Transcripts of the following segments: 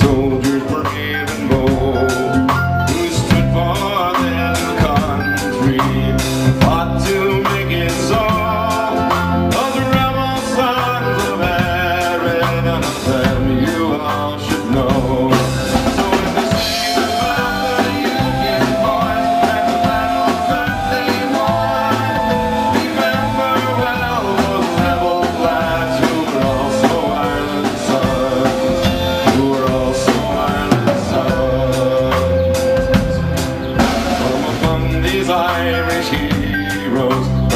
soldiers were given gold. Who stood for their country? Fought to make it so. Rebel sons of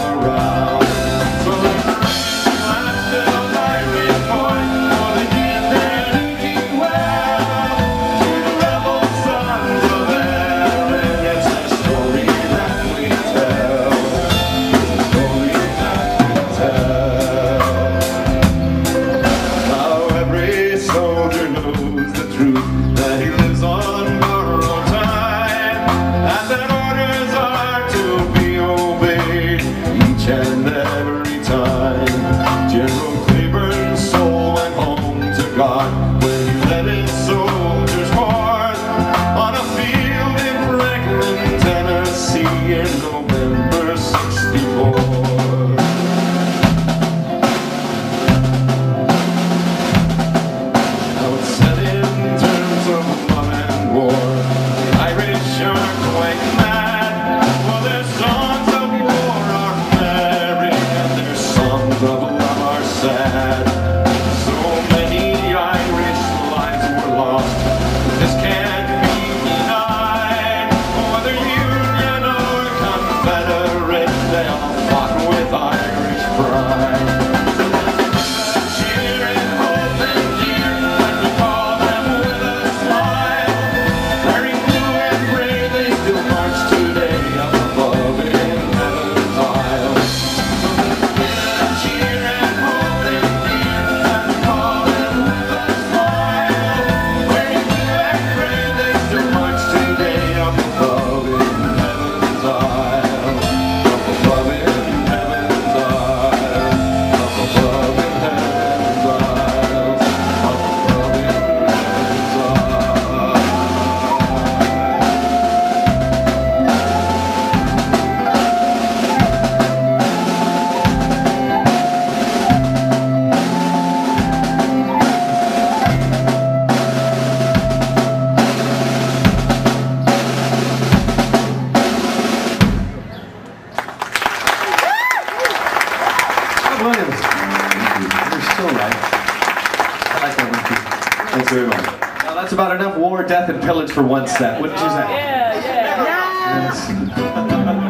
alright. road. Thanks, Thanks very much. Now that's about enough war, death, and pillage for one set. Wouldn't you say? Yeah, yeah. yeah.